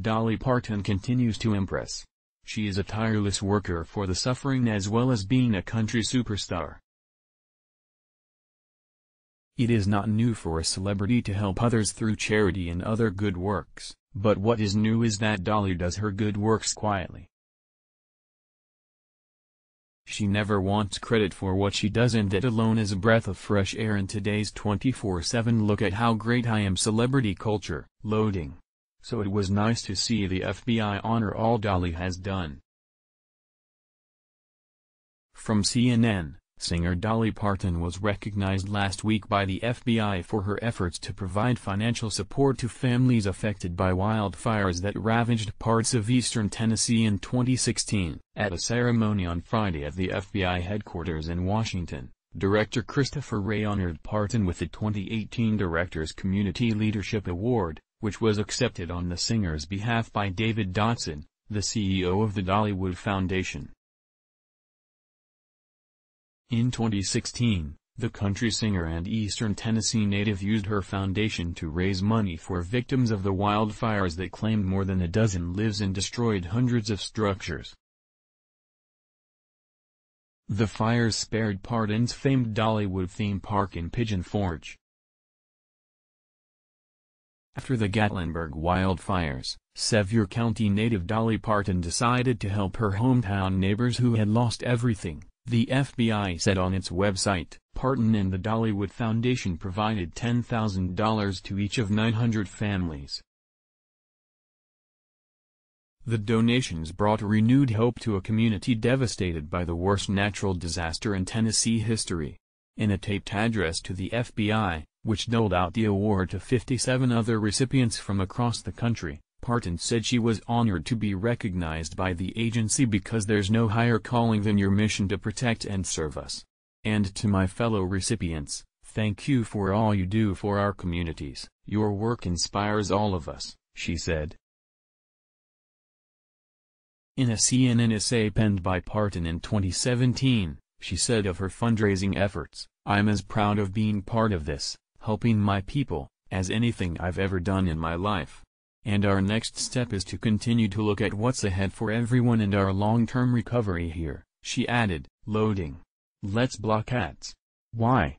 Dolly Parton continues to impress. She is a tireless worker for the suffering as well as being a country superstar. It is not new for a celebrity to help others through charity and other good works, but what is new is that Dolly does her good works quietly. She never wants credit for what she does and that alone is a breath of fresh air in today's 24-7 look at how great I am celebrity culture, loading. So it was nice to see the FBI honor all Dolly has done. From CNN, singer Dolly Parton was recognized last week by the FBI for her efforts to provide financial support to families affected by wildfires that ravaged parts of eastern Tennessee in 2016. At a ceremony on Friday at the FBI headquarters in Washington, Director Christopher Wray honored Parton with the 2018 Directors Community Leadership Award, which was accepted on the singer's behalf by David Dotson, the CEO of the Dollywood Foundation. In 2016, the country singer and Eastern Tennessee native used her foundation to raise money for victims of the wildfires that claimed more than a dozen lives and destroyed hundreds of structures. The fires spared Parton's famed Dollywood theme park in Pigeon Forge. After the Gatlinburg wildfires, Sevier County native Dolly Parton decided to help her hometown neighbors who had lost everything. The FBI said on its website, Parton and the Dollywood Foundation provided $10,000 to each of 900 families. The donations brought renewed hope to a community devastated by the worst natural disaster in Tennessee history. In a taped address to the FBI, which doled out the award to 57 other recipients from across the country, Parton said she was honored to be recognized by the agency because there's no higher calling than your mission to protect and serve us. And to my fellow recipients, thank you for all you do for our communities. Your work inspires all of us, she said. In a CNN essay penned by Parton in 2017, she said of her fundraising efforts, I'm as proud of being part of this, helping my people, as anything I've ever done in my life. And our next step is to continue to look at what's ahead for everyone and our long-term recovery here, she added, loading. Let's block ads. Why?